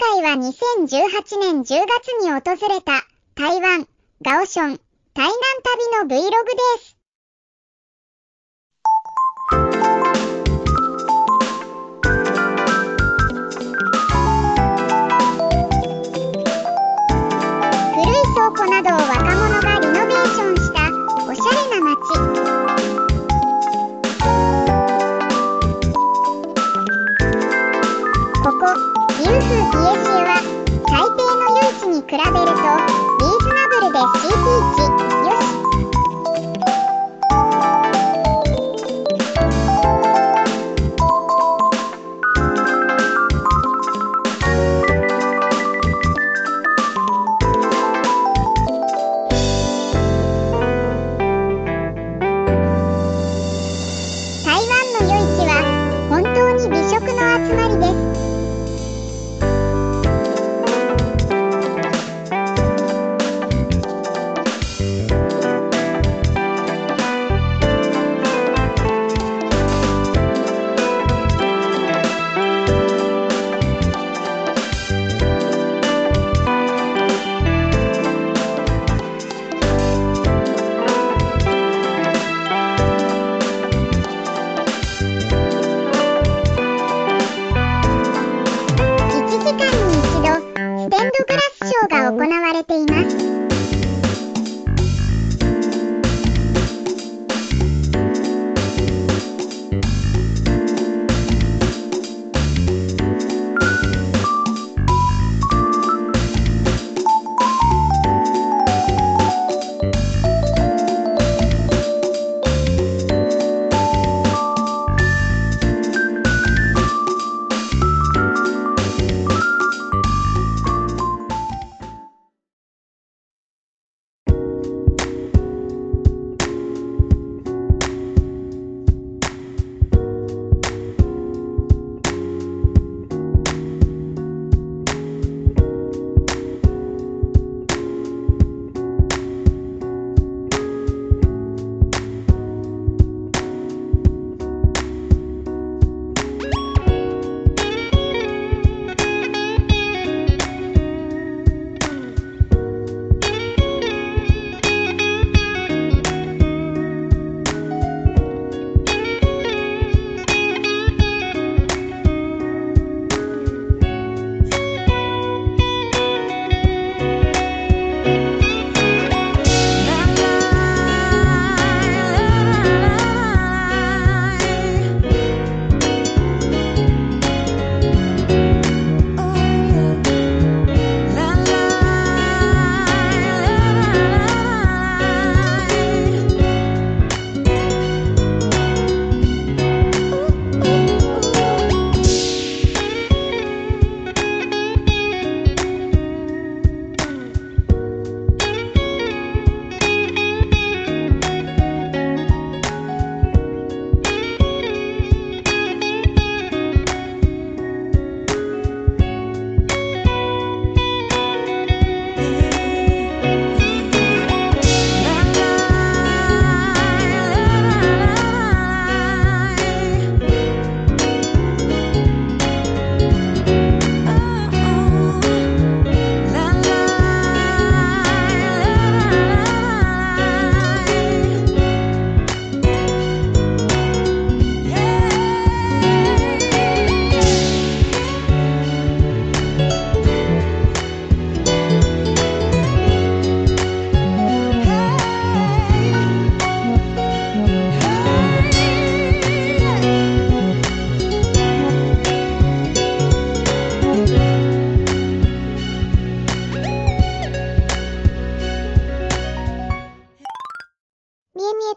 回は2018年10月に訪れた台湾、ガオション、台南旅の Vlog です。Jesús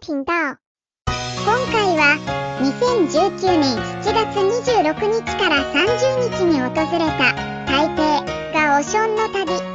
频道。今回は2019年7月26日から30日に訪れた台北がオションの旅。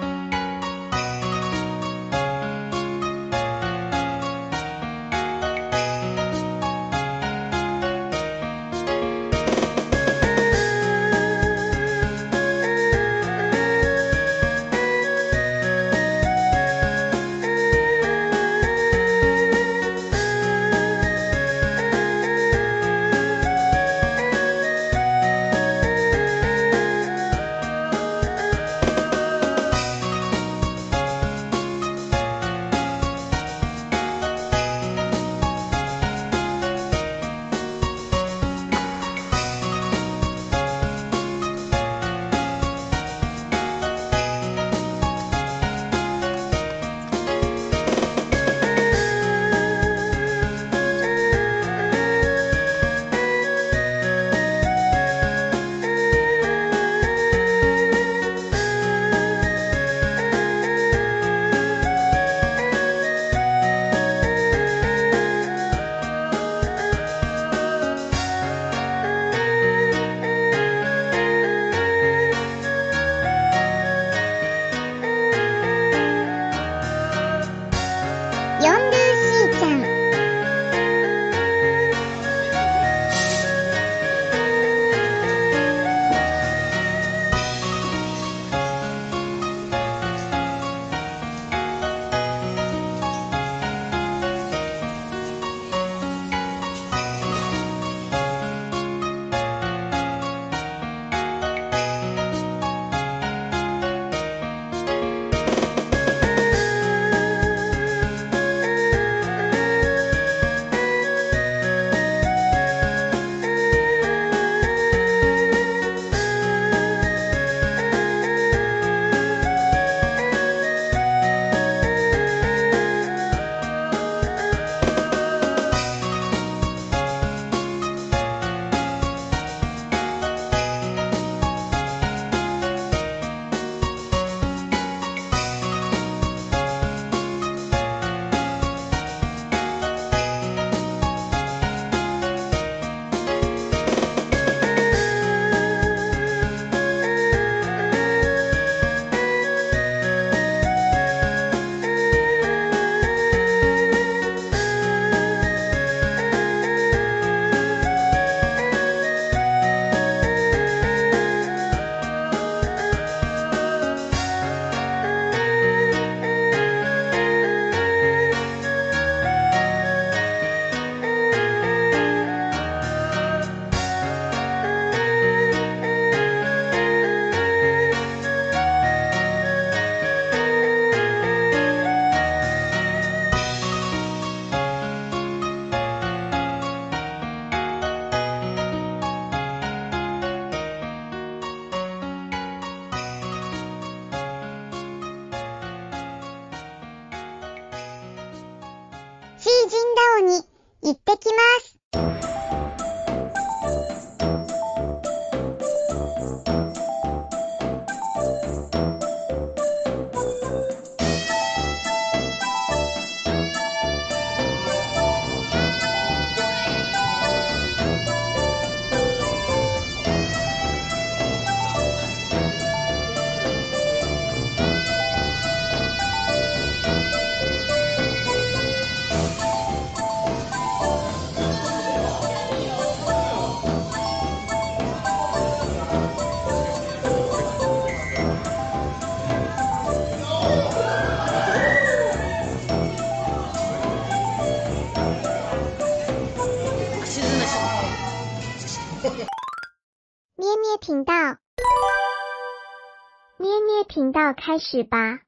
开始吧。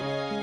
Bye.